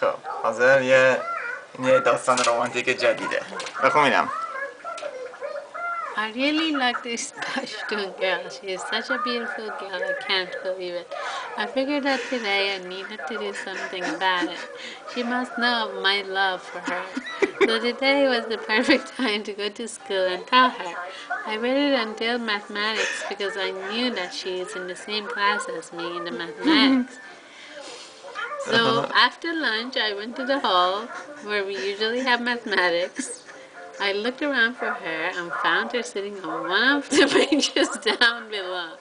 خب حاضر یه این یه داستان رمانتیک جدیده بخون I really like this Pashtun girl. She is such a beautiful girl, I can't believe it. I figured that today I needed to do something about it. She must know of my love for her. So today was the perfect time to go to school and tell her. I waited until mathematics because I knew that she is in the same class as me in the mathematics. After lunch, I went to the hall where we usually have mathematics. I looked around for her and found her sitting on one of the benches down below.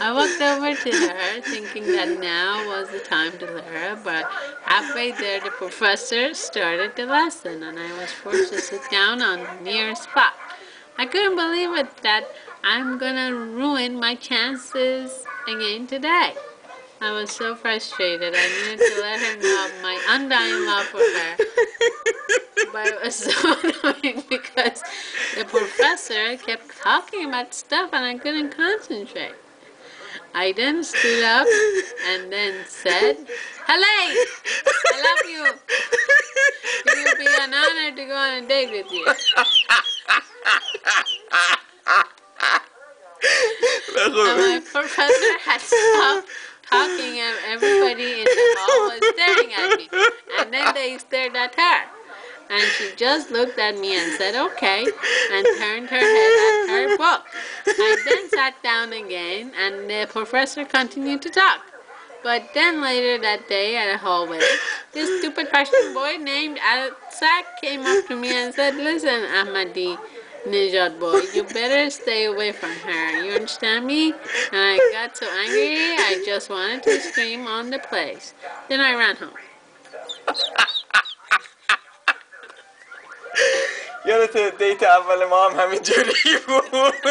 I walked over to her thinking that now was the time to let her, but halfway there the professor started the lesson and I was forced to sit down on the nearest spot. I couldn't believe it that I'm gonna ruin my chances again today. I was so frustrated. I needed to let her know my undying love for her. But it was so annoying because the professor kept talking about stuff and I couldn't concentrate. I then stood up and then said, Hello, I love you. It will be an honor to go on a date with you. and my professor had stopped talking and everybody in the hall was staring at me. And then they stared at her. And she just looked at me and said, okay, and turned her head at her book. I then sat down again, and the professor continued to talk. But then later that day at a hallway, this stupid Persian boy named Alsak came up to me and said, listen, Ahmadi, Nijad boy, you better stay away from her. You understand me? And I got so angry, I just wanted to scream on the place. Then I ran home. یادت دیت اول ما هم همینجوری بود